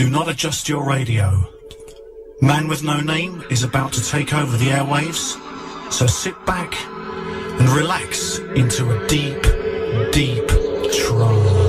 Do not adjust your radio. Man with No Name is about to take over the airwaves, so sit back and relax into a deep, deep trance.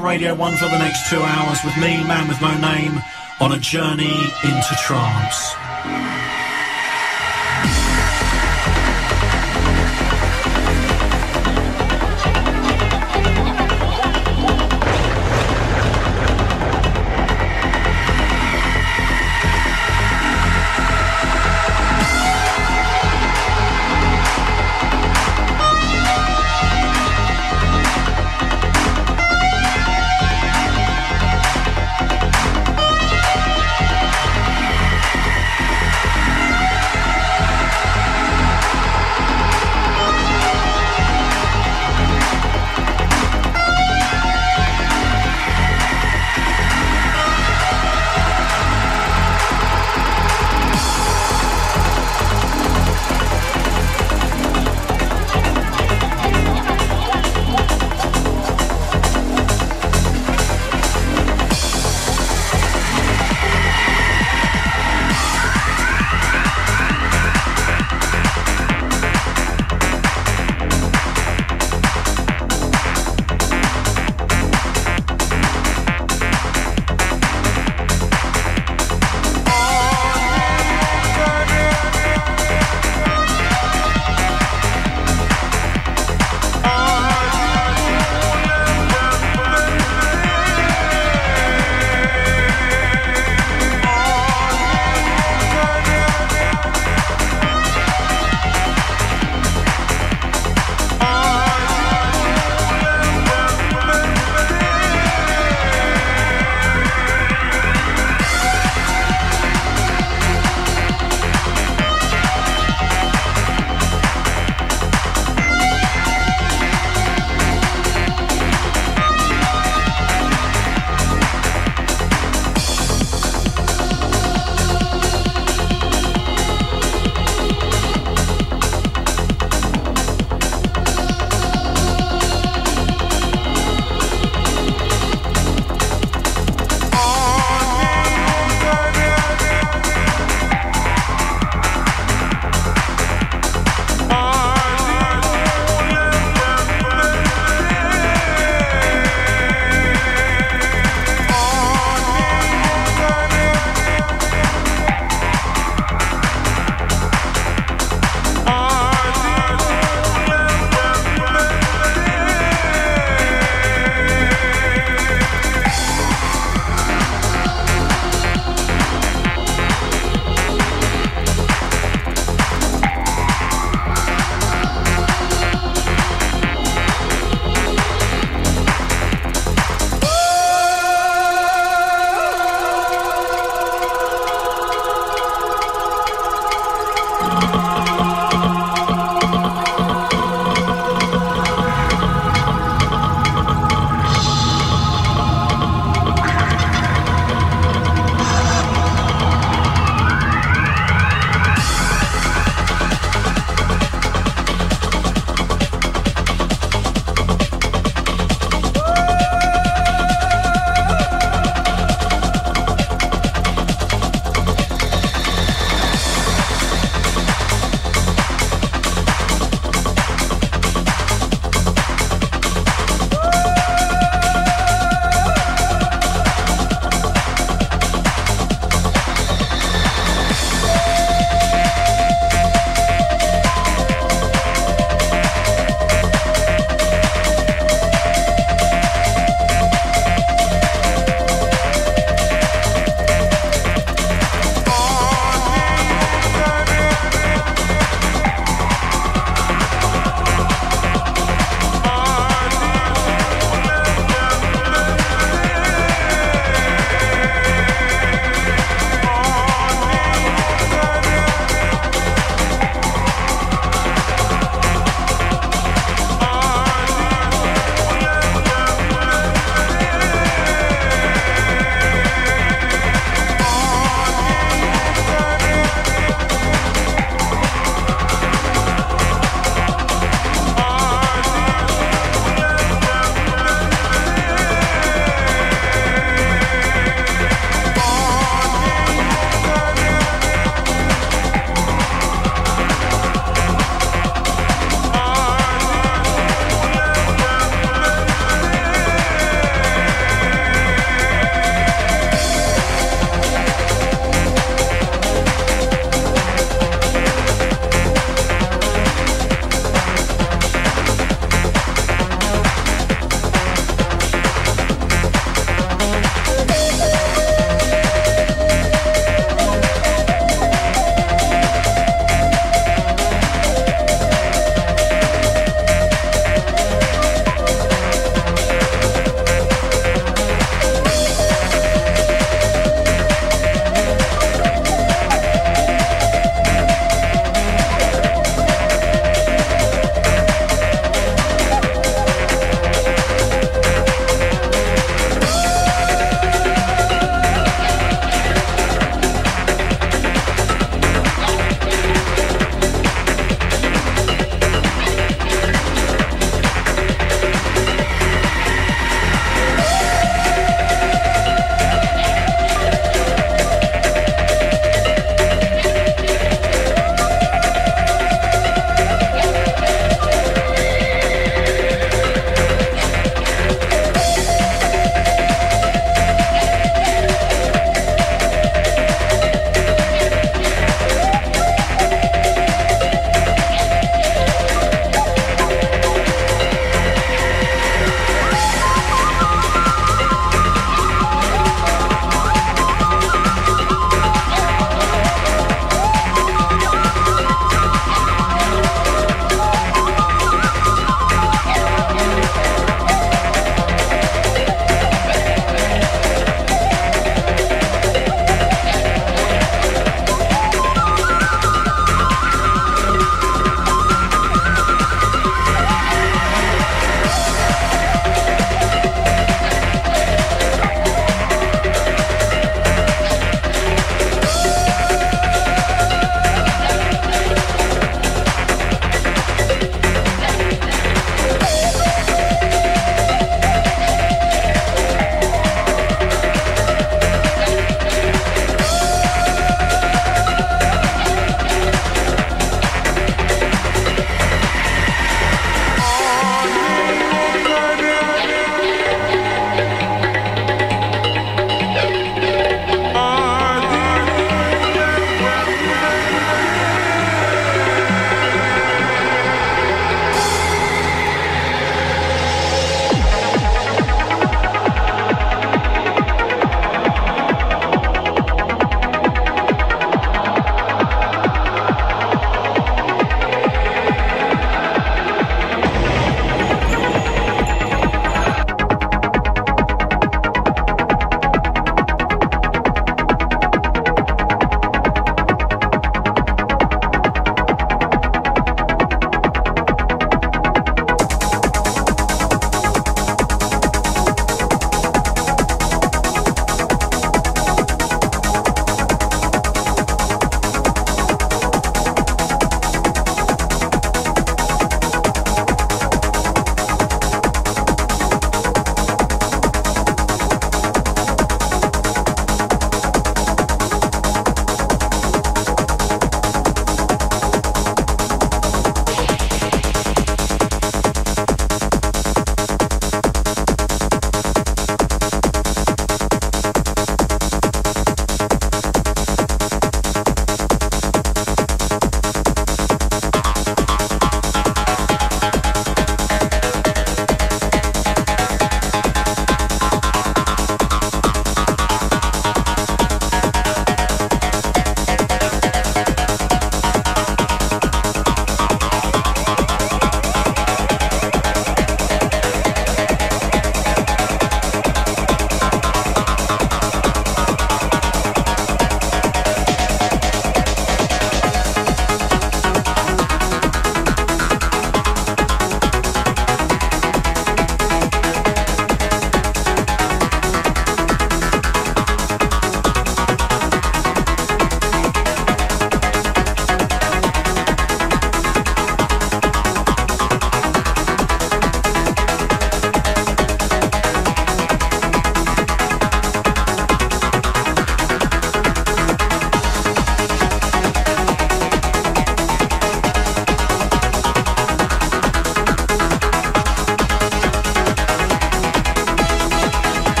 Radio 1 for the next two hours with me, Man with No Name, on a journey into trance.